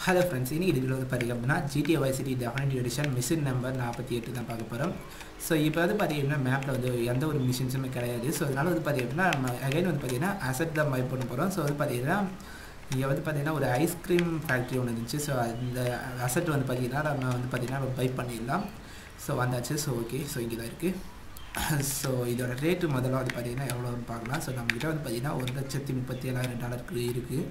Hello friends இன்றைக்கி இதில் வந்து பார்த்திங்க அப்படின்னா GTA Vice City definitive edition mission number நாற்பத்தி எட்டு தான் பார்க்க போகிறோம் ஸோ இப்போ வந்து பார்த்திங்கன்னா மேப்பில் வந்து எந்த ஒரு மிஷின்ஸுமே கிடையாது ஸோ அதனால் வந்து பார்த்திங்கன்னா நம்ம அகைன் வந்து பார்த்திங்கன்னா அசட் தான் பை பண்ண போகிறோம் ஸோ வந்து பார்த்திங்கன்னா இங்கே வந்து பார்த்திங்கன்னா ஒரு ஐஸ்கிரீம் ஃபேக்ட்ரி ஒன்று இருந்துச்சு ஸோ அந்த அசட் வந்து பார்த்திங்கன்னா நம்ம வந்து பார்த்திங்கன்னா பை பண்ணிடலாம் ஸோ வந்தாச்சு ஸோ ஓகே ஸோ இங்கே தான் இருக்குது ஸோ இதோட ரேட்டு முதல்ல வந்து பார்த்திங்கன்னா எவ்வளோன்னு பார்க்கலாம் ஸோ நம்மக்கிட்ட வந்து பார்த்திங்கன்னா ஒரு லட்சத்தி முப்பத்தி ஏழாயிரம் டாலருக்கு இருக்குது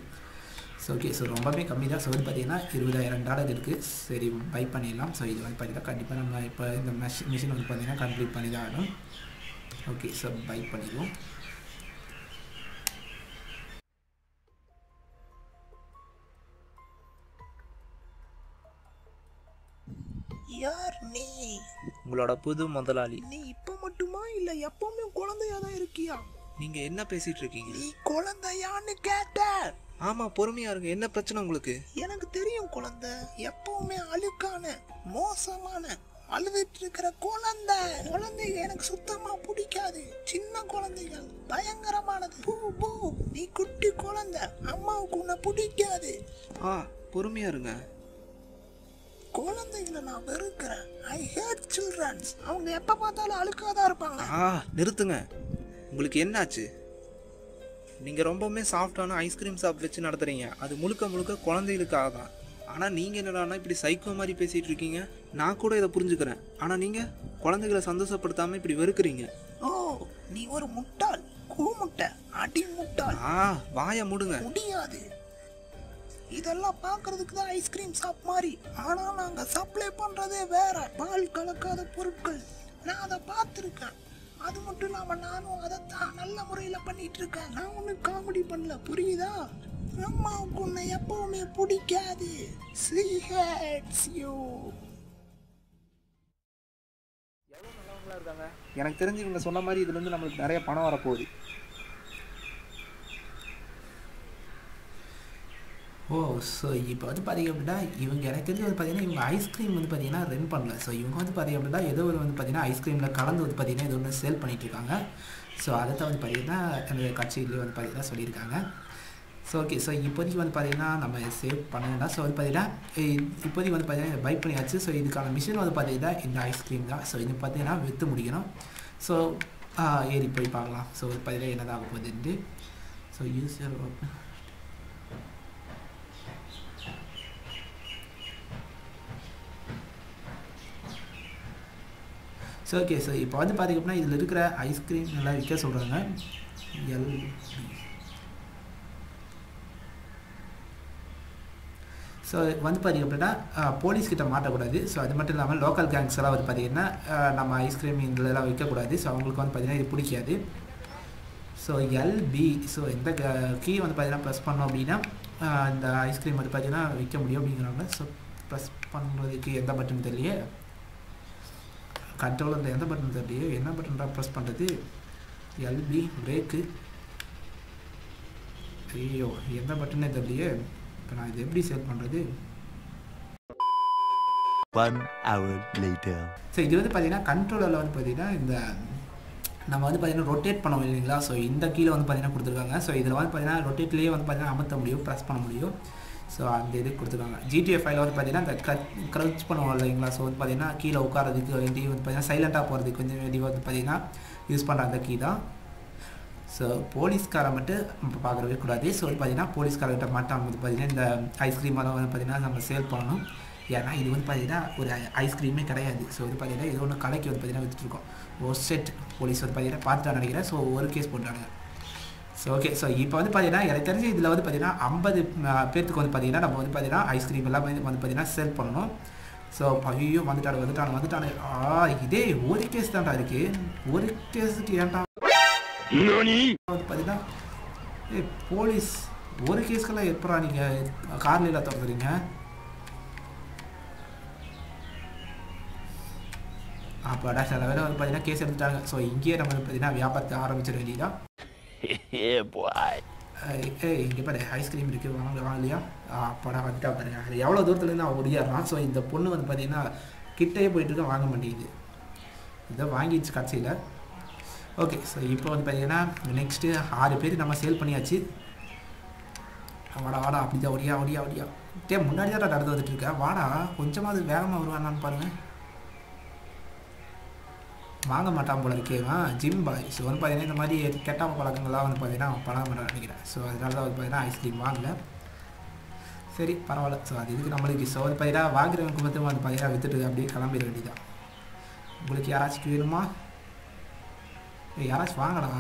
ஸோ ஓகே ஸோ ரொம்பவே கம்மி தான். ஸோ வந்து பார்த்தீங்கன்னா இருபதாயிரம் டாலர் இருக்குது சரி பை பண்ணிடலாம். ஸோ இது வந்து பார்த்தீங்கன்னா கண்டிப்பாக நம்ம இப்போ இந்த மெஷ் மிஷின் வந்து பார்த்தீங்கன்னா கம்ப்ளீட் பண்ணி தான் ஆகணும். ஓகே ஸோ பை பண்ணிடுவோம். யார் நீ? உங்களோட புது முதலாளி. நீ இப்ப மட்டுமா இல்ல எப்பவுமே குழந்தையா தான் இருக்கியா? நீங்க என்ன பேசிட்டு இருக்கீங்க? நீ குழந்தையான்னு கேட்ட ஆமா பொறுமையா இருங்க. என்ன பிரச்சனை உங்களுக்கு? எனக்கு தெரியும் குழந்தை. எப்பவுமே அழுக்கான மோசமான அழுதுட்டு இருக்கிற குழந்தை. குழந்தைங்க எனக்கு சுத்தமா பிடிக்காது. சின்ன குழந்தைகள் பயங்கரமானது. பூ பூ நீ குட்டி குழந்தை. அம்மாவுக்கு உன்னை பிடிக்காது. ஆ பொறுமையா இருங்க. குழந்தைகளை நான் வெறுக்கிறேன். ஐ ஹேட் சில்ட்ரன்ஸ் அவங்க எப்ப பார்த்தாலும் அழுக்காதான் இருப்பாங்க. ஆ நிறுத்துங்க. உங்களுக்கு என்னாச்சு? நீங்க ரொம்பவுமே சாஃப்டான ஐஸ்கிரீம் ஷாப் வச்சு நடத்துறீங்க. அது முழுக்க முழுக்க குழந்தைகளுக்காக தான். ஆனா நீங்க என்னடான்னா இப்படி சைக்கோ மாதிரி பேசிட்டு இருக்கீங்க. நான் கூட இதை புரிஞ்சுக்கிறேன். ஆனா நீங்க குழந்தைகளை சந்தோஷப்படுத்தாம இப்படி வெறுக்கிறீங்க. ஓ நீ ஒரு முட்டாள். கூமுட்டை. அடி முட்டாள். ஆ வாயை மூடுங்க. முடியாது. இதெல்லாம் பார்க்கிறதுக்கு தான் ஐஸ்கிரீம் ஷாப் மாதிரி. ஆனா நாங்க சப்ளை பண்றதே வேற. பால் கலக்காத பொருட்கள். நான் அதை பார்த்துருக்கேன். அது மட்டும் இல்லாம நானும் அதை தான் நல்ல முறையில பண்ணிட்டு இருக்கேன் நான் ஒன்றும் காமெடி பண்ணல. புரியுதா? அம்மாவுக்கு உன்னை எப்பவுமே பிடிக்காது. She hates you. எனக்கு தெரிஞ்சு இவங்க சொன்ன மாதிரி இதுல இருந்து நம்மளுக்கு நிறைய பணம் வரப்போகுது. ஓ ஸோ இப்போ வந்து பார்த்திங்க அப்படின்னா இவங்க எனக்கு தெரிஞ்சு வந்து பார்த்தீங்கன்னா இவங்க ஐஸ்கிரீம் வந்து பார்த்தீங்கன்னா ரன் பண்ணல ஸோ இவங்க வந்து பார்த்திங்க அப்படின்னா ஏதோ ஒரு வந்து பார்த்தீங்கன்னா ஐஸ்கிரீமில் கலந்து வந்து பார்த்தீங்கன்னா இது ஒன்று சேல் பண்ணிகிட்ருக்காங்க இருக்காங்க ஸோ அதை தான் வந்து பார்த்தீங்கன்னா அந்த கட்சியிலேயே வந்து பார்த்தீங்கன்னா சொல்லியிருக்காங்க ஸோ ஓகே ஸோ இப்போதைக்கு வந்து பார்த்தீங்கன்னா நம்ம சேவ் பண்ண வேண்டாம் ஸோ வந்து பார்த்தீங்கன்னா இப்போதைக்கு வந்து பார்த்தீங்கன்னா பை பண்ணியாச்சு ஸோ இதுக்கான மிஷின் வந்து பார்த்தீங்கன்னா இந்த ஐஸ்கிரீம் தான் ஸோ இது பார்த்தீங்கன்னா விற்று முடிக்கணும் ஸோ ஏறி போய் பார்க்கலாம் ஸோ வந்து பார்த்தீங்கன்னா என்னதான் ஆக போகுதுன்ட்டு so use open so okay so இப்போ வந்து பார்த்திங்க அப்படின்னா இதில் இருக்கிற ஐஸ்கிரீம் எல்லாம் விற்க சொல்கிறாங்க எல் ஸோ வந்து பார்த்திங்க அப்படின்னா போலீஸ்கிட்ட மாட்டக்கூடாது. ஸோ அது மட்டும் இல்லாமல் லோக்கல் கேங்ஸ் எல்லாம் வந்து பார்த்திங்கன்னா நம்ம ஐஸ்கிரீம் இதெல்லாம் விற்கக்கூடாது ஸோ அவங்களுக்கு வந்து பார்த்திங்கன்னா இது பிடிக்காது. ஸோ எல்பி ஸோ இந்த கீ வந்து பார்த்தீங்கன்னா ப்ரெஸ் பண்ணோம் அப்படின்னா இந்த ஐஸ்கிரீம் வந்து பார்த்தீங்கன்னா விற்க முடியும் அப்படிங்கிறாங்க. ஸோ ப்ரெஸ் பண்ணுறதுக்கு எந்த பட்டன் தெரியல கண்ட்ரோல் அந்த எந்த பட்டன் தெரியலையே என்ன பட்டன் தான் ப்ரெஸ் பண்ணுறது எல்பி பிரேக்கு ஐயோ எந்த பட்டனே தெரியலையே இப்போ நான் இது எப்படி சேல் பண்ணுறது One hour later. ஸோ இது வந்து பார்த்தீங்கன்னா கண்ட்ரோலரில் வந்து பார்த்தீங்கன்னா இந்த நம்ம வந்து பார்த்தீங்கன்னா ரொட்டேட் பண்ணுவோம் இல்லைங்களா? ஸோ இந்த கீழே வந்து பார்த்தீங்கன்னா கொடுத்துருக்காங்க. ஸோ இதில் வந்து பார்த்தீங்கன்னா ரொட்டேட்லேயே வந்து பார்த்தீங்கன்னா அமர்த்த முடியும் ப்ரெஸ் பண்ண முடியும். ஸோ அந்த இது கொடுத்துருக்காங்க ஜிடிஎஃப் ஃபைவ்ல வந்து பார்த்தீங்கன்னா இந்த க்ரச் பண்ணுவோம் இல்லைங்களா ஸோ வந்து பார்த்தீங்கன்னா கீழே உட்காரதுக்கு வேண்டி வந்து பார்த்தீங்கன்னா சைலண்ட்டாக போகிறதுக்கு கொஞ்சம் வேண்டி வந்து பார்த்தீங்கன்னா யூஸ் பண்ணுற அந்த கீ தான் ஸோ போலீஸ்காரை மட்டும் நம்ம பார்க்குறவே கூடாது ஸோ வந்து பார்த்தீங்கன்னா போலீஸ்காரர்கிட்ட மட்டும் வந்து பார்த்தீங்கன்னா இந்த ஐஸ்கிரீம் எல்லாம் வந்து பார்த்தீங்கன்னா நம்ம சேல் பண்ணணும் ஏன்னா இது வந்து பார்த்தீங்கன்னா ஒரு ஐஸ்கிரீமே கிடையாது ஸோ வந்து பார்த்தீங்கன்னா இது ஒன்று கடைக்கு வந்து பார்த்தீங்கன்னா விற்றுருக்கோம் ஒரு செட் போலீஸ் வந்து பார்த்தீங்கன்னா பார்த்துட்டா நினைக்கிறேன் ஸோ ஒரு கேஸ் போட்டாங்க ஸோ ஓகே ஸோ இப்போ வந்து பார்த்தீங்கன்னா எனக்கு தெரிஞ்சு இதில் வந்து பார்த்தீங்கன்னா ஐம்பது பேர்த்துக்கு வந்து பார்த்தீங்கன்னா நம்ம வந்து பார்த்தீங்கன்னா ஐஸ்கிரீம் எல்லாம் வந்து பார்த்தீங்கன்னா சேல் பண்ணணும். ஸோ ஐயோ வந்துட்டானு வந்துட்டானு வந்துட்டானு. ஆ இதே ஒரு கேஸ் தான்டா இருக்கு. ஒரு கேஸுக்கு ஏன்டா? வந்து பார்த்தீங்கன்னா ஏய் போலீஸ் ஒரு கேஸ்க்கெல்லாம் எப்படா நீங்கள் கார்ல எல்லாம் திறந்துறீங்க அப்பாடா சில வேலை வந்து பார்த்தீங்கன்னா கேஸ் எடுத்துட்டாங்க. ஸோ இங்கேயே நம்ம வந்து பார்த்தீங்கன்னா வியாபாரத்தை ஆரம்பிச்சிட வேண்டியதான் yeah, boy. ஏய் இங்கே பாரு ஐஸ்கிரீம் இருக்குது வாங்க வாங்கலையா அப்பாடா வந்துட்டா பாருங்க. அது எவ்வளோ தூரத்துலேருந்து அவன் ஒடியாடுறான் ஸோ இந்த பொண்ணு வந்து பார்த்தீங்கன்னா கிட்டேயே போயிட்டு இருக்க வாங்க மாட்டேங்குது. இதை வாங்கிடுச்சு கடைசியில். ஓகே ஸோ இப்போ வந்து பார்த்தீங்கன்னா நெக்ஸ்ட்டு ஆறு பேர் நம்ம சேல் பண்ணியாச்சு. வாடா வாடா அப்படிதான் ஒடியா ஒடியா ஒடியா டே முன்னாடி தான் நடந்து வந்துட்டு இருக்கேன் வாடா கொஞ்சமாவது வேகமாக வருவானான்னு பாருங்கள் வாங்க மாட்டான் போல இருக்கேவா ஜிம் பாய் ஸோ வந்து பார்த்தீங்கன்னா இந்த மாதிரி கெட்ட பழக்கங்கள்லாம் வந்து பார்த்தீங்கன்னா அவன் பண்ண மாட்டான் நினைக்கிறேன். ஸோ அதனால தான் வந்து பார்த்தீங்கன்னா ஐஸ்கிரீம் வாங்கல. சரி பரவாயில்ல. ஸோ அது இதுக்கு நம்மளுக்கு ஸோ வந்து பார்த்தீங்கன்னா வாங்குறவங்க மட்டும் வந்து பார்த்தீங்கன்னா வித்துட்டு அப்படியே கிளம்பிட வேண்டியதான் உங்களுக்கு யாராச்சும் வேணுமா? யாராச்சும் வாங்கடா.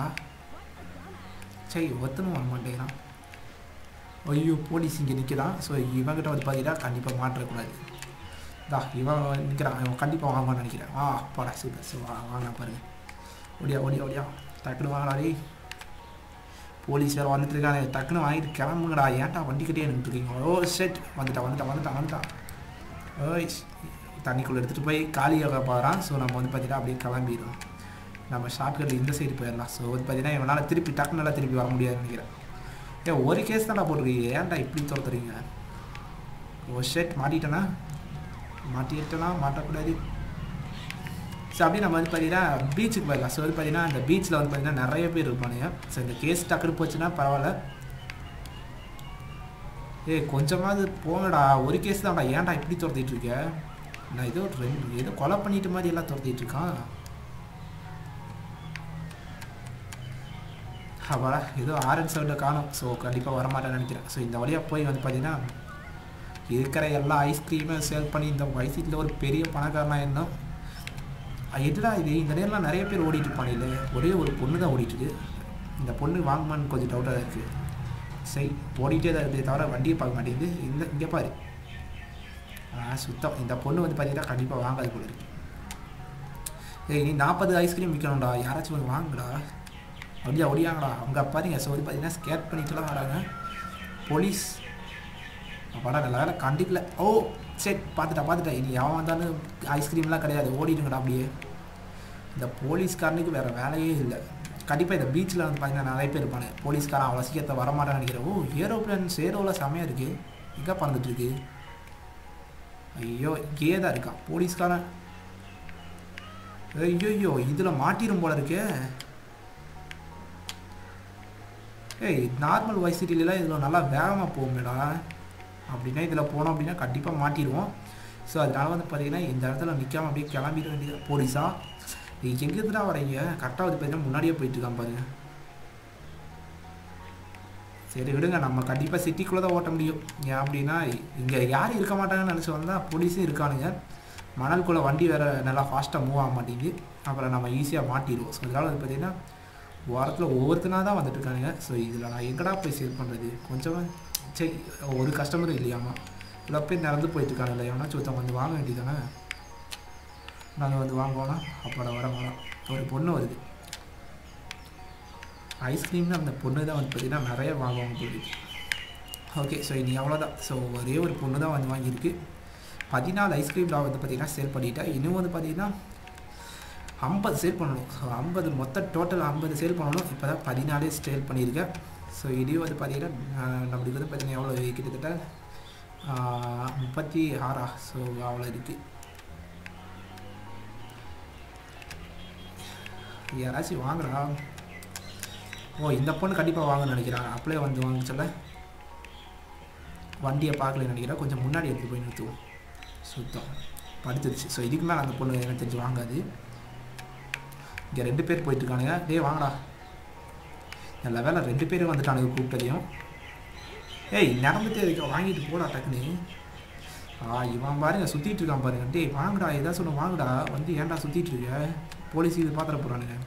சரி ஒத்தனும் வர மாட்டேங்கிறான். ஐயோ போலீஸ் இங்கே நிற்கிறான் ஸோ இவன்கிட்ட வந்து பார்த்தீங்கன்னா கண்டிப்பாக மாற்றக்கூடாது தா இவன் நிற்கிறான் இவன் கண்டிப்பாக வாங்குவான்னு நினைக்கிறேன் ஆ அப்பாடா சூப்பர் ஸோ வா வாங்க பாருங்க ஓடியா ஓடியா ஓடியா டக்குனு வாங்கடா டேய் போலீஸ் வேறு வந்துட்டு இருக்கானே டக்குன்னு வாங்கிட்டு கிளம்புங்கடா ஏன்டா வண்டிக்கிட்டே நின்றுருக்கீங்க ஓ செட் வந்துட்டான் வந்துட்டான் வந்துட்டான் வந்துட்டான் ஓய் தண்ணிக்குள்ளே எடுத்துகிட்டு போய் காலியாக போகிறான் ஸோ நம்ம வந்து பார்த்தீங்கன்னா அப்படியே கிளம்பிடுவோம் நம்ம ஷார்ட்கட்டில் இந்த சைடு போயிடலாம் ஸோ வந்து பார்த்தீங்கன்னா இவனால் திருப்பி டக்குனெல்லாம் திருப்பி வர முடியாதுன்னு நினைக்கிறேன் ஏன் ஒரு கேஸ் தான்டா போட்டிருக்கீங்க ஏன்டா இப்படி துரத்துறீங்க ஓ ஷர்ட் மாட்டிட்டேன்னா மாட்டிக்கிட்டலாம் மாட்டக்கூடாது. ஸோ அப்படியே நம்ம வந்து பார்த்தீங்கன்னா பீச்சுக்கு போயிடலாம். ஸோ வந்து பார்த்தீங்கன்னா அந்த பீச்சில் வந்து பார்த்தீங்கன்னா நிறைய பேர் இருப்பானுங்க. ஸோ இந்த கேஸ் டக்குனு போச்சுன்னா பரவாயில்ல. ஏய் கொஞ்சமாவது போங்கடா. ஒரு கேஸ் தான்டா. ஏன்டா இப்படி துரத்திட்டு இருக்க? நான் ஏதோ ரெண்டு ஏதோ கொலை பண்ணிட்டு மாதிரி எல்லாம் துரத்திட்டு இருக்கான். அப்பாடா ஏதோ ஆரன் சவுண்டை காணும். ஸோ கண்டிப்பாக வரமாட்டேன்னு நினைக்கிறேன். ஸோ இந்த வழியாக போய் வந்து பார்த்தீங்கன்னா இருக்கிற எல்லா ஐஸ்கிரீமையும் சேல் பண்ணி இந்த வயசுல ஒரு பெரிய பணக்காரனாக இருந்தோம் எதுடா இது? இந்த நேரம்லாம் நிறைய பேர் ஓடிட்டு இருப்பானில்ல ஒரே ஒரு பொண்ணு தான் ஓடிட்டுருக்கு இந்த பொண்ணு வாங்குமான்னு கொஞ்சம் டவுட்டாக தான் இருக்குது சரி ஓடிட்டே தான் இருக்குது தவிர வண்டியை பார்க்க மாட்டேங்குது. இந்த இங்கே பாரு. சுத்தம். இந்த பொண்ணு வந்து பார்த்தீங்கன்னா கண்டிப்பாக வாங்காது போல இருக்கு. ஏய் நீ நாற்பது ஐஸ்கிரீம் விற்கணும்டா யாராச்சும் ஒன்று வாங்குடா. அப்படியே ஒடியாங்கடா அவங்க பாருங்க ஸோ வந்து பார்த்தீங்கன்னா ஸ்கேட் பண்ணிட்டுலாம் வராங்க. போலீஸ் படம் நல்லா வேலை கண்டிப்பில் ஓ சரி பார்த்துட்டா பார்த்துட்டா. இனி எவன் வந்தாலும் ஐஸ்கிரீம்லாம் கிடையாது. ஓடிடுங்கடா அப்படியே. இந்த போலீஸ்காரனுக்கு வேறு வேலையே இல்லை. கண்டிப்பாக இந்த பீச்சில் வந்து பார்த்தீங்கன்னா நிறைய பேர் இருப்பானு போலீஸ்காரன் அவ்வளோ சீக்கிரத்தை வரமாட்டான்னு நினைக்கிறேன். ஓ ஏரோப்ளேன் சேரோவில் செமையாக இருக்குது எங்கே பறந்துட்டுருக்கு ஐயோ இங்கேயே தான் இருக்கான். போலீஸ்காரன். ஐயோ இதில் மாட்டிடும் போல இருக்கே. ஏய் நார்மல் வைசிட்டிலாம் இதில் நல்லா வேகமாக போகுமேடா. அப்படின்னா இதில் போனோம் அப்படின்னா கண்டிப்பாக மாட்டிடுவோம். ஸோ அதனால வந்து பார்த்தீங்கன்னா இந்த இடத்துல நிற்காம அப்படியே கிளம்பிட வேண்டியது போலீஸா? எங்கேருந்து எங்கேருந்துடா வரீங்க கரெக்டாக வந்து பார்த்தீங்கன்னா முன்னாடியே போயிட்டு இருக்கான் பாருங்க சரி விடுங்க. நம்ம கண்டிப்பாக சிட்டிக்குள்ளே தான் ஓட்ட முடியும். ஏன் அப்படின்னா இங்கே யாரும் இருக்க மாட்டாங்கன்னு நினச்சி வந்தால் போலீஸும் இருக்கானுங்க. மணல்குள்ளே வண்டி வேறு நல்லா ஃபாஸ்ட்டாக மூவ் ஆக மாட்டேங்குது. அப்புறம் நம்ம ஈஸியாக மாட்டிடுவோம். ஸோ அதனால் வந்து பார்த்தீங்கன்னா வாரத்தில் ஒவ்வொருத்தனாக தான் வந்துட்டுருக்கானுங்க. ஸோ இதில் நான் எங்கடா போய் சேல் பண்ணுறது கொஞ்சமாக சரி ஒரு கஸ்டமரும் இல்லையாமா இவ்வளோ பேர் நடந்து போயிட்டுருக்காங்க இருக்கானுல்ல எவனாச்சும் ஒருத்தவங்க வந்து வாங்க வேண்டியதானே நாங்கள் வந்து வாங்குவோம்னா அப்போட வர வரோம். ஒரு பொண்ணு வருது. ஐஸ்கிரீம்னு அந்த பொண்ணு தான் வந்து பார்த்திங்கன்னா நிறைய வாங்குவாங்க போயிருக்கு ஓகே ஸோ இனி அவ்வளோதான் ஸோ ஒரே ஒரு பொண்ணு தான் வந்து வாங்கியிருக்கு. பதினாலு ஐஸ்கிரீம் நான் வந்து பார்த்திங்கன்னா சேல் பண்ணிட்டா. இன்னும் வந்து பார்த்திங்கன்னா ஐம்பது சேல் பண்ணணும். ஸோ ஐம்பது மொத்த டோட்டல் ஐம்பது சேல் பண்ணணும். இப்போ தான் பதினாலே சேல் பண்ணியிருக்கேன். ஸோ இதையும் வந்து பார்த்திங்கன்னா நம்மளுக்கு வந்து பார்த்திங்கன்னா எவ்வளோ கிட்டத்தட்ட முப்பத்தி ஆறா. ஸோ அவ்வளோ இருக்குது யாராச்சும் வாங்குறா. ஓ இந்த பொண்ணு கண்டிப்பாக வாங்கன்னு நினைக்கிறான் அப்படியே வந்து வாங்க சொல்ல. வண்டியை பார்க்கலன்னு நினைக்கிறேன் கொஞ்சம் முன்னாடி எடுத்து போய் நிறுத்துவோம். சுத்தம். படுத்துருச்சு. ஸோ இதுக்கு மேலே அந்த பொண்ணு எனக்கு தெரிஞ்சு வாங்காது. இங்கே ரெண்டு பேர் போயிட்டுருக்கானுங்க டேய் வாங்கடா. நல்ல வேலை ரெண்டு பேரும் வந்துட்டானுங்க கூப்பிட்டதையும். ஏய் நடந்துட்டு அதுக்கு வாங்கிட்டு போடா டக்குன்னு ஆ இவன் பாருங்க சுற்றிட்டு இருக்கான் பாருங்க. டேய் வாங்கடா ஏதாவது சொன்ன வாங்கடா. வந்து ஏன்டா சுற்றிட்டு இருக்க? போலீஸ் இது பார்த்துட போகிறானுங்க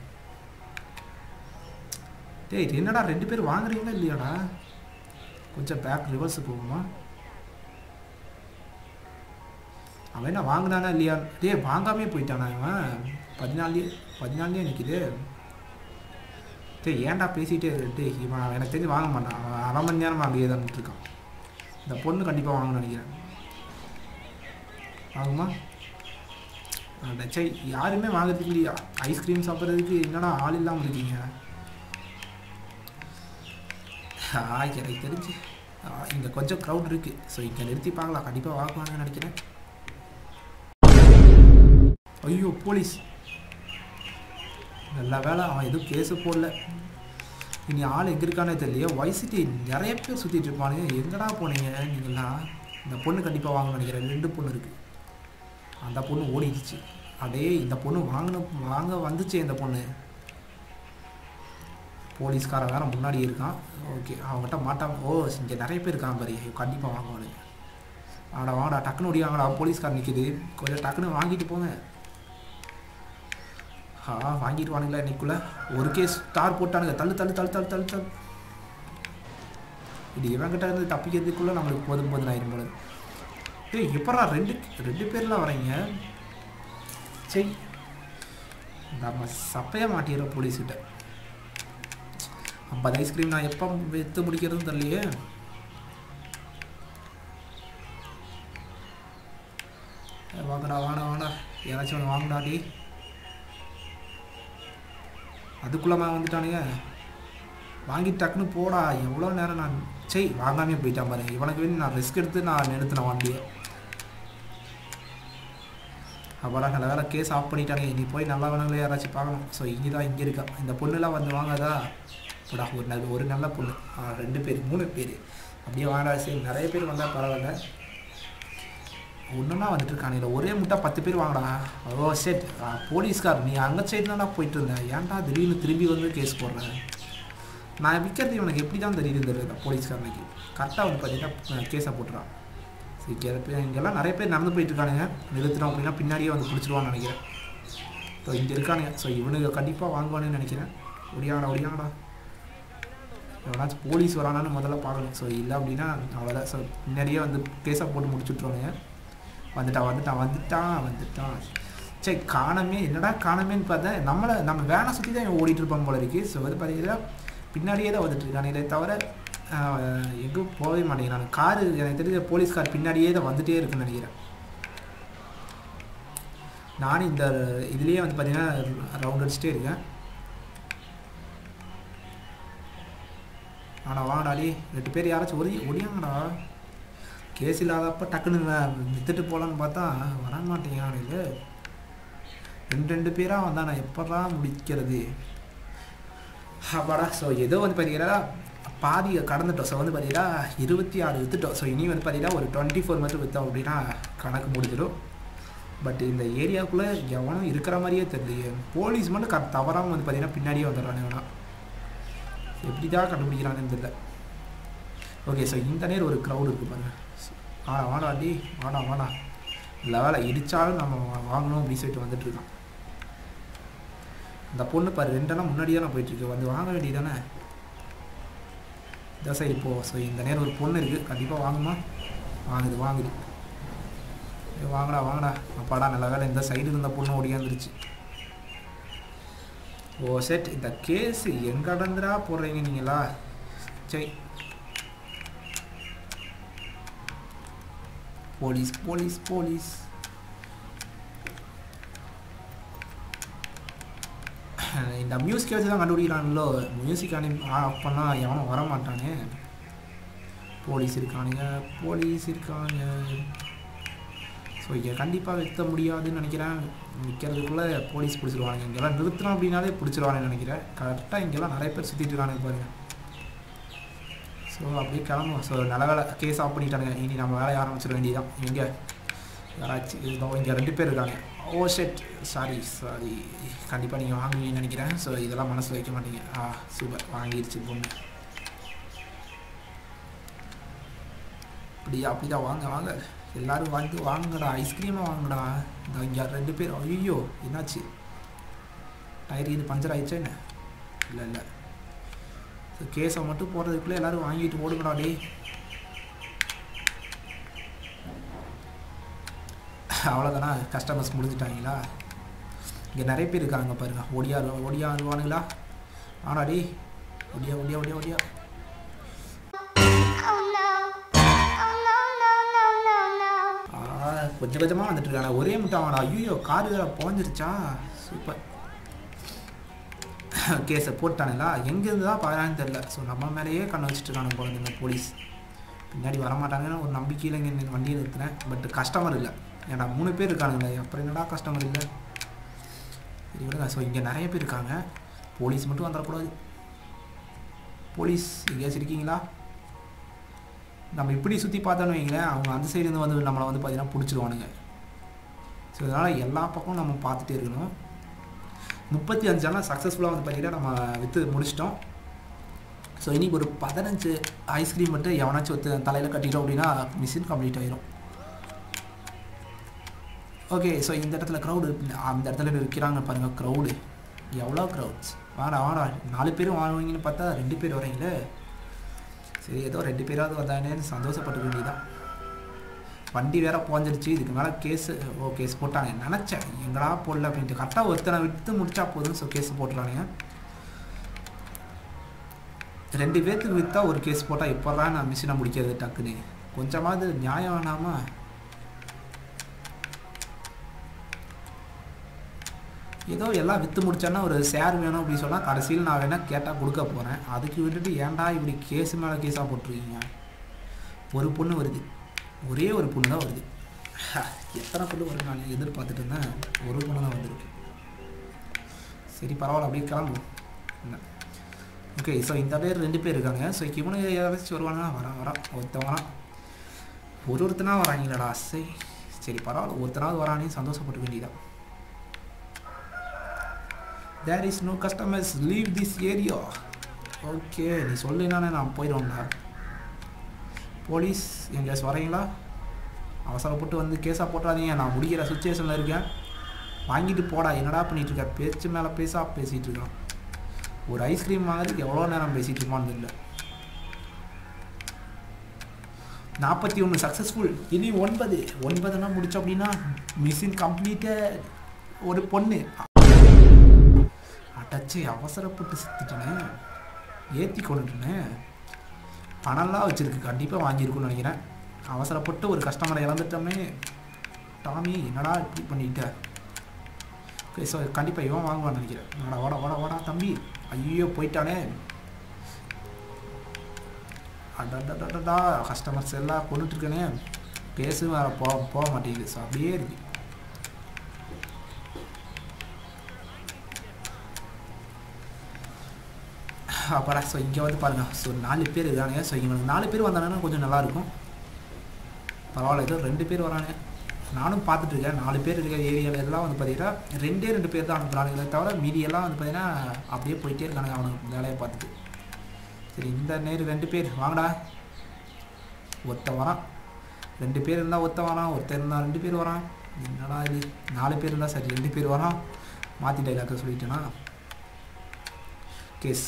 டேய் என்னடா ரெண்டு பேர் வாங்குறீங்களா இல்லையாடா? கொஞ்சம் பேக் ரிவர்ஸ் போகுமா அவன் என்ன வாங்கினானா இல்லையா? டேய் வாங்காமே போயிட்டானா இவன்? பதினாலே பதினாலே நிற்கிது சரி ஏன்டா பேசிகிட்டே இருக்கு இவன் எனக்கு தெரிஞ்சு வாங்க மாட்டான். அவன் அரை மணி நேரமாக அங்கேயே தான் இருக்கான் இந்த பொண்ணு கண்டிப்பாக வாங்கணும்னு நினைக்கிறேன். ஆகுமா டச்சை யாருமே வாங்குறதுக்கு இல்லையா? ஐஸ்கிரீம் சாப்பிட்றதுக்கு என்னடா ஆள் இல்லாமல் இருக்கீங்க? ஆ எனக்கு தெரிஞ்சு இங்கே கொஞ்சம் க்ரௌட் இருக்குது ஸோ இங்கே நிறுத்தி பார்க்கலாம். கண்டிப்பாக வாங்குவாங்கன்னு நினைக்கிறேன். ஐயோ போலீஸ் நல்ல வேலை அவன் எதுவும் கேஸு போடல. இனி ஆள் எங்கே இருக்கானே தெரியலையே. வைசிட்டி நிறைய பேர் சுற்றிட்டு இருப்பானுங்க. எங்கடா போனீங்க? நீங்களாம் இந்த பொண்ணு கண்டிப்பாக வாங்கணும்னு நினைக்கிறேன். ரெண்டு பொண்ணு இருக்குது அந்த பொண்ணு ஓடிடுச்சு. அதே இந்த பொண்ணு வாங்கின வாங்க வந்துச்சு இந்த பொண்ணு. போலீஸ்காரன் வேற முன்னாடி இருக்கான். ஓகே அவங்ககிட்ட மாட்டாங்க ஓ இங்கே நிறைய பேர் இருக்கான் பாரு. கண்டிப்பாக வாங்குவானுங்க. ஆடா வாங்கடா டக்குன்னு ஓடிவாங்கடா போலீஸ்கார் நிற்கிது கொஞ்சம் டக்குன்னு வாங்கிட்டு போங்க. ஆ வாங்கிட்டு வானுங்களா இன்னைக்குள்ள? ஒரு கேஸ் ஸ்டார் போட்டானுங்க. தள்ளு தள்ளு தள்ளு தள்ளு தள்ளு தள்ளு. இது இவங்கிட்ட இருந்து தப்பிக்கிறதுக்குள்ளே நம்மளுக்கு போதும் போதும் ஆயிரும் போல ஏய் எப்படா ரெண்டு ரெண்டு பேர்லாம் வரீங்க சரி. நம்ம சப்பையாக மாட்டிடுறோம் போலீஸ்கிட்ட. ஐம்பது ஐஸ்கிரீம் நான் எப்போ விற்று முடிக்கிறதுன்னு தெரியலையே. வாங்கடா வாடா வாடா யாராச்சும் ஒன்று வாங்கடாடி டி வந்துட்டானுங்க. வாங்கி டக்குன்னு போடா எவ்வளோ நேரம் நான் சரி வாங்காமே போயிட்டான் பாருங்க இவனுக்கு வேண்டி நான் ரிஸ்க் எடுத்து நான் நிறுத்தினேன் வண்டியை. அப்பாடா நல்ல வேலை கேஸ் ஆஃப் பண்ணிட்டானுங்க. நீ போய் நல்லா வேணாலே யாராச்சும் பார்க்கணும். ஸோ இங்கே தான் இங்கே இருக்கா. இந்த பொண்ணுலாம் வந்து வாங்காதா? போடா ஒரு நல்ல ஒரு நல்ல பொண்ணு. ரெண்டு பேர் மூணு பேர். அப்படியே வாங்கடா சரி நிறைய பேர் வந்தால் பரவாயில்ல. ஒன்றுனா வந்துட்டு இருக்கானுங்க ஒரே முட்டா பத்து பேர் வாங்கடா. ஓ செட் போலீஸ்கார் நீ அங்கே சைடு தானே போயிட்டு இருந்தேன் ஏன்டா திடீர்னு திரும்பி வந்து கேஸ் போடுறேன் நான் விற்கிறது இவனுக்கு எப்படி தான் தெரியுது தெரியல போலீஸ்காரனுக்கு. கரெக்டாக வந்து பார்த்தீங்கன்னா கேஸை போட்டுறான். சரி இங்கே இங்கெல்லாம் நிறைய பேர் நடந்து போயிட்டு இருக்கானுங்க. நிறுத்தினோம் அப்படின்னா பின்னாடியே வந்து பிடிச்சிருவான்னு நினைக்கிறேன். ஸோ இங்கே இருக்கானுங்க. ஸோ இவனுக்கு கண்டிப்பாக வாங்குவானுன்னு நினைக்கிறேன். ஒடியாங்கடா ஒடியாங்கடா எவனாச்சும் போலீஸ் வரானான்னு முதல்ல பார்க்கணும். ஸோ இல்லை அப்படின்னா அவ்வளோதான் ஸோ பின்னாடியே வந்து கேஸை போட்டு முடிச்சுட்ருவானுங்க வந்துட்டான் வந்துட்டான் வந்துட்டான் வந்துட்டான் சரி காணமே என்னடா காணமேன்னு பார்த்தா நம்மளை நம்ம வேலை சுற்றி தான் ஓடிட்டு இருப்பான் போல இருக்கு. ஸோ வந்து பார்த்தீங்கன்னா பின்னாடியே தான் வந்துட்டு இருக்கான் இதை தவிர ஆஹ், எங்கும் போகவே மாட்டேங்கிறான். காரு எனக்கு தெரிஞ்ச போலீஸ் கார் பின்னாடியே தான் வந்துட்டே இருக்குன்னு நினைக்கிறேன். நானும் இந்த இதுலேயே வந்து பார்த்தீங்கன்னா ரவுண்ட் அடிச்சுட்டே இருக்கேன். ஆனால் வாடாடி ரெண்டு பேர் யாராச்சும் ஒடி ஒடியாங்கடா. கேஸ் இல்லாதப்ப டக்குன்னு வே- வித்துட்டு போகலான்னு பார்த்தா வர மாட்டேங்கிறான் இது ரெண்டு ரெண்டு பேராக வந்தா நான் எப்படா முடிக்கிறது? அப்பாடா ஸோ ஏதோ வந்து பார்த்தீங்கன்னா பாதி கடந்துட்டோம். ஸோ வந்து பார்த்தீங்கன்னா இருபத்தி ஆறு வித்துட்டோம். ஸோ இனி வந்து பார்த்தீங்கன்னா ஒரு டுவெண்ட்டி ஃபோர் மட்டும் விற்றோம் அப்படின்னா கணக்கு முடிஞ்சிடும். பட் இந்த ஏரியாவுக்குள்ளே எவனும் இருக்கிற மாதிரியே தெரியலையே. போலீஸ் மட்டும் க தவறாமல் வந்து பார்த்தீங்கன்னா பின்னாடியே வந்துடுறானு எப்படி தான் கண்டுபிடிக்கிறாங்கன்னு தெரியல. ஓகே ஸோ இந்த நேரம் ஒரு க்ரௌடு இருக்குது பாருங்கள் ஆ வாடா டி வாடா வாடா. லெவலை இடித்தாலும் நம்ம வாங்கணும் அப்படின்னு சொல்லிட்டு வந்துட்டுருக்கான் இந்த பொண்ணு பாரு ரெண்டெல்லாம் முன்னாடியே நான் போயிட்டுருக்கு வந்து வாங்க வேண்டியதானே இந்த சைடு போ. ஸோ இந்த நேரம் ஒரு பொண்ணு இருக்குது கண்டிப்பாக வாங்குமா வாங்குது வாங்குது வாங்கடா வாங்கடா. அப்பாடா நல்ல வேலை. இந்த சைடு இருந்த பொண்ணு ஓடியாந்துருச்சு ஓ செட் இந்த கேஸு எங்கடந்துடா போடுறீங்க நீங்களா? சரி போலீஸ் போலீஸ் போலீஸ் இந்த மியூசிக்கை வச்சு தான் கண்டுபிடிக்கிறானுங்களோ மியூசிக் அனி ஆஃப் பண்ணால் எவனும் வர மாட்டானே போலீஸ் இருக்கானுங்க போலீஸ் இருக்கானுங்க ஸோ இங்கே கண்டிப்பாக நிறுத்த முடியாதுன்னு நினைக்கிறேன். நிற்கிறதுக்குள்ளே போலீஸ் பிடிச்சிருவானுங்க. இங்கெல்லாம் நிறுத்தினோம் அப்படின்னாலே பிடிச்சிருவானுன்னு நினைக்கிறேன். கரெக்டாக இங்கெல்லாம் நிறைய பேர் சுற்றிட்டு இருக்கானுங்க பாருங்கள் ஸோ அப்படியே கிளம்புவோம் ஸோ நல்ல வேலை கேஸ் ஆஃப் பண்ணிட்டானுங்க. இனி நம்ம வேலையை ஆரம்பிச்சிட வேண்டியதான் எங்கே? யாராச்சும் இங்கே ரெண்டு பேர் இருக்காங்க. ஓ ஷெட் சாரி சாரி கண்டிப்பாக நீங்கள் வாங்குவீங்கன்னு நினைக்கிறேன். ஸோ இதெல்லாம் மனசில் வைக்க மாட்டீங்க. ஆ சூப்பர் வாங்கிருச்சு பொண்ணு. அப்படியா அப்படிதான் வாங்க வாங்க. எல்லாரும் வந்து வாங்கடா ஐஸ்கிரீமாக வாங்குடா இந்த இங்கே ரெண்டு பேர். ஐயோ என்னாச்சு? டயர் இது பஞ்சர் ஆயிடுச்சா என்ன? இல்லை இல்லை. கேஸை மட்டும் போடுறதுக்குள்ளே எல்லாரும் வாங்கிட்டு ஓடுங்கடா டேய். அவ்வளோதானா கஸ்டமர்ஸ் முடிஞ்சிட்டாங்களா? இங்கே நிறைய பேர் இருக்காங்க பாருங்க. ஒடியா ஒடியா வருவானுங்களா ஆனா ஒடியா ஒடியா ஒடியா ஒடியா. கொஞ்சம் கொஞ்சமாக வந்துட்டு இருக்காங்க. ஒரே முட்டை வாடா ஐயோ கார் வேற புழஞ்சிருச்சா சூப்பர். கேஸை போட்டானுங்களா? எங்கேருந்து தான் பாக்குறான்னு தெரில ஸோ நம்ம மேலேயே கண்ணு வச்சுட்டு இருக்கானுங்க போல இந்த போலீஸ் பின்னாடி வரமாட்டாங்கன்னு ஒரு நம்பிக்கையில் இங்கே இந்த வண்டியை நிறுத்தினேன். பட் கஸ்டமர் இல்லை. ஏன்னா மூணு பேர் இருக்கானுங்களே. அப்புறம் என்னடா கஸ்டமர் இல்லை? சரி விடுங்க. ஸோ இங்கே நிறைய பேர் இருக்காங்க. போலீஸ் மட்டும் வந்துடக்கூடாது. போலீஸ் எங்கேயாச்சும் இருக்கீங்களா? நம்ம இப்படி சுற்றி பார்த்தோன்னு வைங்களேன் அவங்க அந்த சைடு இருந்து வந்து நம்மளை வந்து பார்த்தீங்கன்னா பிடிச்சிருவானுங்க. ஸோ இதனால் எல்லா பக்கமும் நம்ம பார்த்துட்டே இருக்கணும். முப்பத்தி அஞ்செல்லாம் சக்ஸஸ்ஃபுல்லாக வந்து பார்த்தீங்கன்னா நம்ம விற்று முடிச்சிட்டோம். ஸோ இன்னைக்கு ஒரு பதினஞ்சு ஐஸ்கிரீம் மட்டும் எவனாச்சும் ஒத்து தலையில் கட்டிட்டோம் அப்படின்னா மிஷின் கம்ப்ளீட் ஆயிரும். ஓகே ஸோ இந்த இடத்துல க்ரௌடு அந்த இடத்துல விற்கிறாங்க பாருங்கள் க்ரௌடு எவ்வளோ க்ரௌட்ஸ் வாடா வாடா. நாலு பேரும் வாங்குவீங்கன்னு பார்த்தா ரெண்டு பேர் வரீங்களே சரி ஏதோ ரெண்டு பேராவது வந்தானேன்னு சந்தோஷப்பட்டு வேண்டியதான் வண்டி வேற போஞ்சிருச்சு இதுக்கு மேலே கேஸு ஓ கேஸ் போட்டாங்க நினச்சேன் எங்கடா போடல அப்படின்ட்டு. கரெக்டாக ஒருத்தனை விட்டு முடிச்சா போதும் ஸோ கேஸ் போட்டுறானுங்க. ரெண்டு பேர்த்துக்கு விற்றா ஒரு கேஸ் போட்டால் இப்போதான் நான் மிஷினை முடிக்கிறது டக்குன்னு. கொஞ்சமாவது நியாயம் வேணாமா ஏதோ எல்லாம் விற்று முடிச்சோன்னா ஒரு ஷேர் வேணும் அப்படின்னு சொன்னால் கடைசியில் நான் வேணால் கேட்டால் கொடுக்க போகிறேன் அதுக்கு விட்டுட்டு ஏன்டா இப்படி கேஸ் மேலே கேஸாக போட்டிருக்கீங்க? ஒரு பொண்ணு வருது. ஒரே ஒரு பொண்ணு தான் வருது. எத்தனை பொண்ணு வரும் நான் எதிர்பார்த்துட்டு இருந்தேன் ஒரு பொண்ணு தான் வந்திருக்கு. சரி பரவாயில்ல அப்படியே கிளம்பும் என்ன? ஓகே ஸோ இந்த பேர் ரெண்டு பேர் இருக்காங்க. ஸோ இவனுக்கு ஏதாச்சும் வருவானா வரான் வரான். ஒருத்தவனா வரான். ஒரு ஒருத்தனா வராங்களடா சரி சரி பரவாயில்ல ஒருத்தனாவது வரானே சந்தோஷப்பட்டு வேண்டியதான் there is no customers leave this area okay நீ சொல்லினானே நான் போயிடுவேன்டா. போலீஸ் எங்கேயாச்சும் வரீங்களா? அவசரப்பட்டு வந்து கேஸாக போட்டுறாதீங்க. நான் முடிக்கிற சுச்சுவேஷனில் இருக்கேன். வாங்கிட்டு போடா. என்னடா பண்ணிட்டு பேச்சு மேலே பேசா பேசிகிட்டு இருக்கான் ஒரு ஐஸ்கிரீம் வாங்குறதுக்கு எவ்வளோ நேரம் பேசிகிட்டு இருப்பான்னு தெரியல. நாற்பத்தி ஒன்று சக்ஸஸ்ஃபுல் இனி ஒன்பது. ஒன்பதுனா முடிச்சோம் அப்படின்னா மிஷின் கம்ப்ளீட்டாக ஒரு பொண்ணு. அட்டாச்சு அவசரப்பட்டு செத்துட்டேனே. ஏற்றி கொண்டுட்டேனே பணம்லாம் வச்சுருக்கு. கண்டிப்பாக வாங்கியிருக்கும்னு நினைக்கிறேன். அவசரப்பட்டு ஒரு கஸ்டமரை இழந்துட்டோமே. டாமி என்னடா இப்படி பண்ணிட்ட? ஓகே ஸோ கண்டிப்பாக இவன் வாங்குவான்னு நினைக்கிறேன். வாடா வாடா வாடா வாடா தம்பி. ஐயோ போயிட்டானே. அடடடடா கஸ்டமர்ஸ் எல்லாம் கொண்டுட்டு பேசுவேன் போ போக போக மாட்டேங்குது. ஸோ அப்படியே இருக்குது அப்பாடா ஸோ இங்கே வந்து பாருங்கள் ஸோ நாலு பேர் இருக்கானுங்க. ஸோ இவங்களுக்கு நாலு பேர் வந்தாங்கன்னா கொஞ்சம் நல்லாயிருக்கும் பரவாயில்ல ஏதோ ரெண்டு பேர் வரானுங்க. நானும் பார்த்துட்டு இருக்கேன். நாலு பேர் இருக்கிற ஏரியாவில் எல்லாம் வந்து பார்த்தீங்கன்னா ரெண்டே ரெண்டு பேர் தான் அனுப்புகிறானுங்களே தவிர மீடியெல்லாம் வந்து பார்த்தீங்கன்னா அப்படியே போயிட்டே இருக்கானுங்க அவனுக்கு வேலையை பார்த்துட்டு. சரி இந்த நேரு ரெண்டு பேர். வாங்கடா. ஒத்த வரான். ரெண்டு பேர் இருந்தால் ஒத்த வரான். ஒருத்தர் இருந்தால் ரெண்டு பேர் வரான். என்னடா இது? நாலு பேர் இருந்தால் சரி ரெண்டு பேர் வரான். மாற்றி டைலாக்க சொல்லிட்டேனா? Case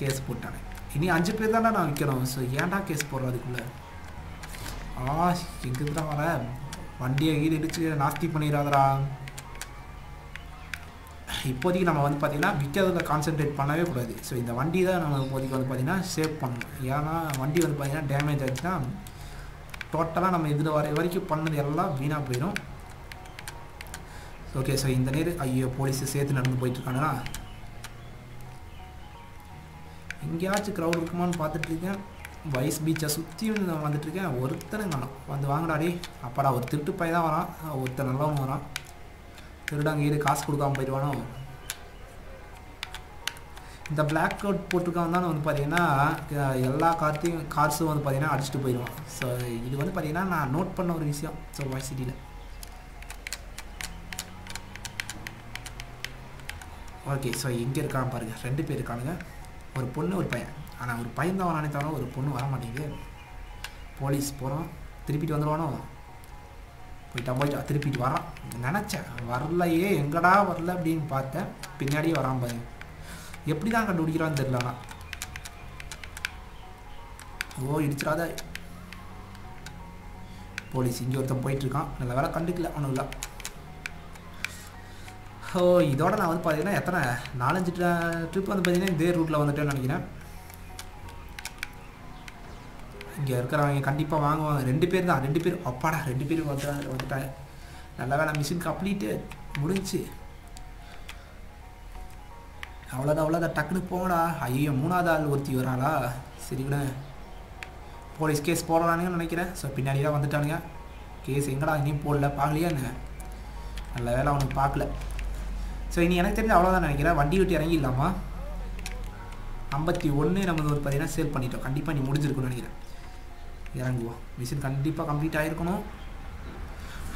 case போட்டானே. இனி அஞ்சு பேர் தானே நான் விற்கிறோம் ஸோ ஏன்டா கேஸ் போடுறோம் அதுக்குள்ளே? ஆ எங்கே தான் வர? வண்டியை கீழே இடிச்சு நாஸ்தி பண்ணிடாதடா இப்போதைக்கு நம்ம வந்து பார்த்திங்கன்னா விற்கிறதுல கான்சென்ட்ரேட் பண்ணவே கூடாது. ஸோ இந்த வண்டி தான் நம்ம இப்போதைக்கு வந்து பார்த்திங்கன்னா சேவ் பண்ணணும். ஏன்னா வண்டி வந்து பார்த்திங்கன்னா டேமேஜ் ஆச்சுன்னா டோட்டலாக நம்ம இதில் வர வரைக்கும் பண்ணது எல்லாம் வீணாக போயிடும் ஓகே ஸோ இந்த நேரம் ஐயோ போலீஸு சேர்த்து நடந்து போயிட்டுருக்கானுங்களா எங்கேயாச்சும் க்ரௌட் இருக்குமான்னு பார்த்துட்டு இருக்கேன் வைஸ் பீச்சை சுற்றி வந்துட்டு இருக்கேன் ஒருத்தனை காணும் வந்து வாங்கடாடி. அப்பாடா ஒரு திருட்டு பையன் தான் வரான். ஒருத்தன் நல்லவன் வரான். திருடாங்க ஈடு காசு கொடுக்காம போயிடுவானோ? இந்த பிளாக் அவுட் போட்டிருக்கவன் தான் வந்து பார்த்தீங்கன்னா எல்லா கார்த்தையும் கார்ஸும் வந்து பார்த்தீங்கன்னா அடிச்சுட்டு போயிடுவான். ஸோ இது வந்து பார்த்தீங்கன்னா நான் நோட் பண்ண ஒரு விஷயம். ஸோ வாய்ஸ் சிட்டியில் ஓகே ஸோ எங்கே இருக்கான்னு பாருங்கள் ரெண்டு பேர் இருக்கானுங்க. ஒரு பொண்ணு ஒரு பையன். ஆனால் ஒரு பையன் தான் நினைத்தாலும் ஒரு பொண்ணு வர மாட்டேங்குது. போலீஸ் போகிறோம் திருப்பிட்டு வந்துடுவானோ போயிட்டா போயிட்டா திருப்பிட்டு வரான். நினச்சேன் வரலையே எங்கடா வரல அப்படின்னு பார்த்தேன். பின்னாடியே வரான் பாருங்க எப்படி தான் கண்டுபிடிக்கிறான்னு தெரியல ஓ இடிச்சிடாத. போலீஸ் இங்கே ஒருத்தன் போயிட்டுருக்கான் நல்ல வேலை கண்டுக்கல ஒன்றும் இல்லை. ஓ இதோட நான் வந்து பார்த்தீங்கன்னா எத்தனை? நாலஞ்சு ட்ரிப் வந்து பார்த்தீங்கன்னா இதே ரூட்டில் வந்துட்டேன்னு நினைக்கிறேன். இங்கே இருக்கிறவங்க கண்டிப்பாக வாங்குவாங்க. ரெண்டு பேர் தான். ரெண்டு பேர் அப்பாடா ரெண்டு பேர் வந்து வந்துட்டாங்க. நல்ல வேலை மிஷின் கம்ப்ளீட்டு முடிஞ்சு. அவ்வளோதான் அவ்வளோதான். டக்குனு போடா ஐயோ மூணாவது ஆள் ஒருத்தி வராளா? சரி போலீஸ் கேஸ் போடுறானுங்கன்னு நினைக்கிறேன். ஸோ பின்னாடி தான் வந்துட்டானுங்க. கேஸ் எங்கடா இனியும் போடல. பார்க்கலையா என்ன? நல்ல வேலை அவனுக்கு பார்க்கல. ஸோ இனி எனக்கு தெரிஞ்சு அவ்வளோதான் நினைக்கிறேன். வண்டி விட்டு இறங்கிடலாமா ஐம்பத்தி ஒன்று நம்ம வந்து பார்த்தீங்கன்னா சேல் பண்ணிட்டோம். கண்டிப்பாக நீ முடிஞ்சிருக்கும்னு நினைக்கிறேன். இறங்குவோம். மிஷின் கண்டிப்பாக கம்ப்ளீட் ஆகிருக்கணும்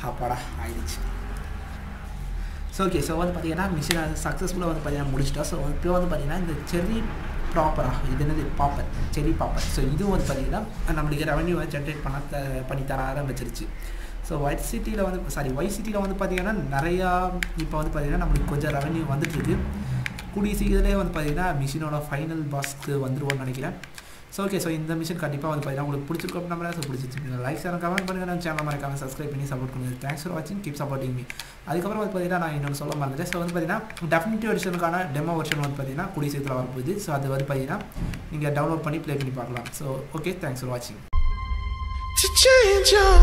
அப்பாடா ஆயிடுச்சு. ஸோ ஓகே ஸோ வந்து பார்த்தீங்கன்னா மிஷின் சக்ஸஸ்ஃபுல்லாக வந்து பார்த்தீங்கன்னா முடிச்சிட்டோம். ஸோ இப்போ வந்து பார்த்தீங்கன்னா இந்த செர்ரி ப்ராப்பராக இது என்னது? பாப்பர் செரி பாப்பர் ஸோ இது வந்து பார்த்தீங்கன்னா நம்மளுக்கு ரெவன்யூ ஜென்ரேட் பண்ண பண்ணி தர ஆரம்பிச்சிருச்சு. ஸோ ஒயிட் சிட்டியில் வந்து சாரி ஒயிட் சிட்டியில் வந்து பார்த்தீங்கன்னா நிறையா இப்போ வந்து பார்த்தீங்கன்னா நம்மளுக்கு கொஞ்சம் ரெவன்யூ வந்துட்டுருக்கு. கூடிய சீக்கிரத்துலேயே வந்து பார்த்தீங்கன்னா மிஷினோட ஃபைனல் பாஸ்க்கு வந்துருவோம்னு நினைக்கிறேன். ஸோ ஓகே ஸோ இந்த மிஷின் கண்டிப்பாக வந்து பார்த்தீங்கன்னா உங்களுக்கு பிடிச்சிருக்கோம் நம்ம ஸோ பிடிச்சிருக்கீங்க லைக் சேனல் கமெண்ட் பண்ணுங்கள் நம்ம சேனல் மறக்காமல் சப்ஸ்கிரைப் பண்ணி சப்போர்ட் பண்ணுங்கள் தேங்க்ஸ் ஃபார் வாட்சிங் கீப் சப்போர்ட்டிங் மீ அதுக்கப்புறம் வந்து பார்த்தீங்கன்னா நான் இன்னொன்று சொல்ல மறந்துட்டேன். ஸோ வந்து பார்த்தீங்கன்னா டெஃபினிட்டிவ் வெர்ஷனுக்கான டெமோ வெர்ஷன் வந்து பார்த்தீங்கன்னா கூடிய சீக்கிரத்தில் வரப்போகுது. ஸோ அது வந்து பார்த்தீங்கன்னா நீங்கள் டவுன்லோட் பண்ணி ப்ளே பண்ணி பார்க்கலாம். ஸோ ஓகே தேங்க்ஸ் ஃபார் வாட்சிங் To change your